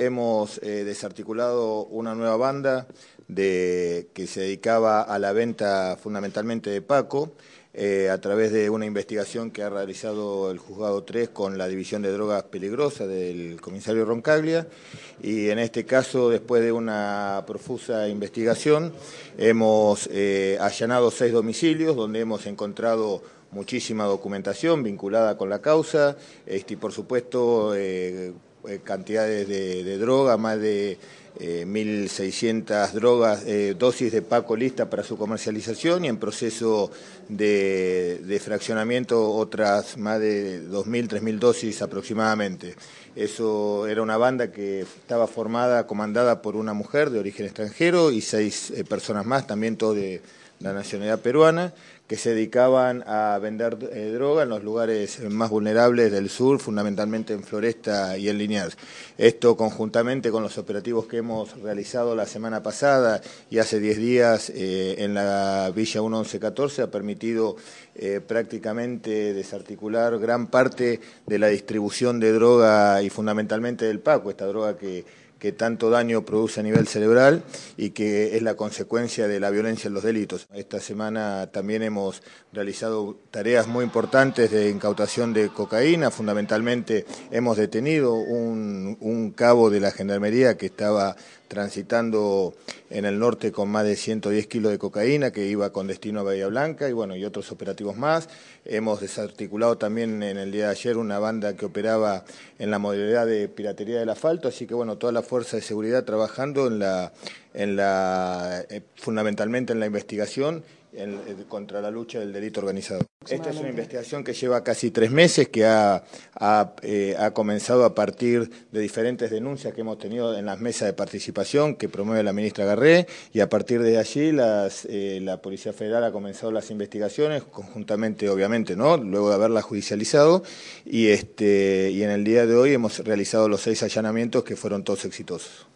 Hemos eh, desarticulado una nueva banda que se dedicaba a la venta fundamentalmente de Paco. Eh, a través de una investigación que ha realizado el Juzgado 3 con la División de Drogas Peligrosas del comisario Roncaglia y en este caso, después de una profusa investigación, hemos eh, allanado seis domicilios donde hemos encontrado muchísima documentación vinculada con la causa este, y por supuesto cantidades de, droga, más de 1.600 drogas, dosis de Paco lista para su comercialización y en proceso de, fraccionamiento otras más de 2.000, 3.000 dosis aproximadamente. Eso era una banda que estaba formada, comandada por una mujer de origen extranjero y seis eh, personas más, también todos de la nacionalidad peruana, que se dedicaban a vender eh, droga en los lugares más vulnerables del sur, fundamentalmente en Floresta y en Liniers. Esto conjuntamente con los operativos que hemos realizado la semana pasada y hace 10 días eh, en la Villa 1114 ha permitido eh, prácticamente desarticular gran parte de la distribución de droga y fundamentalmente del Paco, esta droga que que tanto daño produce a nivel cerebral y que es la consecuencia de la violencia en los delitos. Esta semana también hemos realizado tareas muy importantes de incautación de cocaína, fundamentalmente hemos detenido un, un cabo de la Gendarmería que estaba transitando en el norte con más de 110 kilos de cocaína que iba con destino a Bahía Blanca y bueno, y otros operativos más. Hemos desarticulado también en el día de ayer una banda que operaba en la modalidad de piratería del asfalto, así que bueno, toda la fuerza de seguridad trabajando en la, en la eh, fundamentalmente en la investigación en, contra la lucha del delito organizado. Esta es una investigación que lleva casi tres meses, que ha, eh, ha, comenzado a partir de diferentes denuncias que hemos tenido en las mesas de participación que promueve la ministra Garré, y a partir de allí las, eh, la Policía Federal ha comenzado las investigaciones, conjuntamente, obviamente, ¿no? luego de haberlas judicializado, y, este, y en el día de hoy hemos realizado los seis allanamientos que fueron todos exitosos.